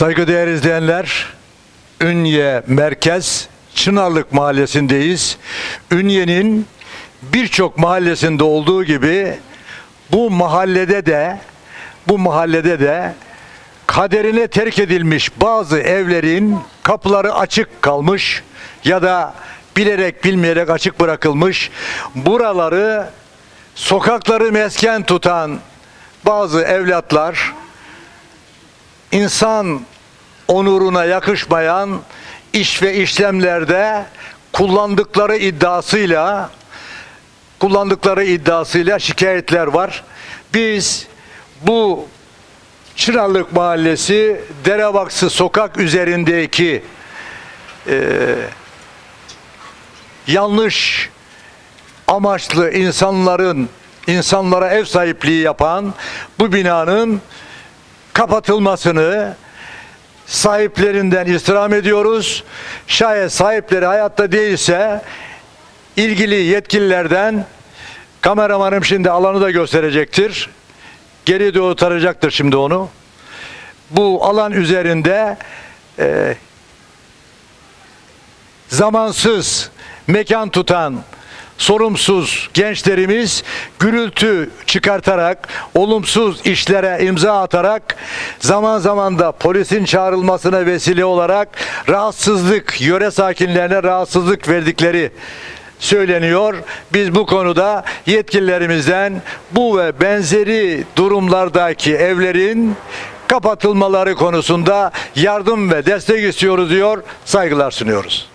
Saygıdeğer izleyenler, Ünye Merkez Çınarlık Mahallesi'ndeyiz. Ünye'nin birçok mahallesinde olduğu gibi bu mahallede de bu mahallede de kaderine terk edilmiş bazı evlerin kapıları açık kalmış ya da bilerek bilmeyerek açık bırakılmış. Buraları sokakları mesken tutan bazı evlatlar insan onuruna yakışmayan iş ve işlemlerde kullandıkları iddiasıyla kullandıkları iddiasıyla şikayetler var. Biz bu Çınarlık Mahallesi Derebaksı sokak üzerindeki eee, yanlış amaçlı insanların insanlara ev sahipliği yapan bu binanın kapatılmasını sahiplerinden istirham ediyoruz. Şayet sahipleri hayatta değilse ilgili yetkililerden kameramanım şimdi alanı da gösterecektir. Geri doğru tarayacaktır şimdi onu. Bu alan üzerinde e, zamansız mekan tutan sorumsuz gençlerimiz gürültü çıkartarak, olumsuz işlere imza atarak zaman zaman da polisin çağrılmasına vesile olarak rahatsızlık, yöre sakinlerine rahatsızlık verdikleri söyleniyor. Biz bu konuda yetkililerimizden bu ve benzeri durumlardaki evlerin kapatılmaları konusunda yardım ve destek istiyoruz diyor. Saygılar sunuyoruz.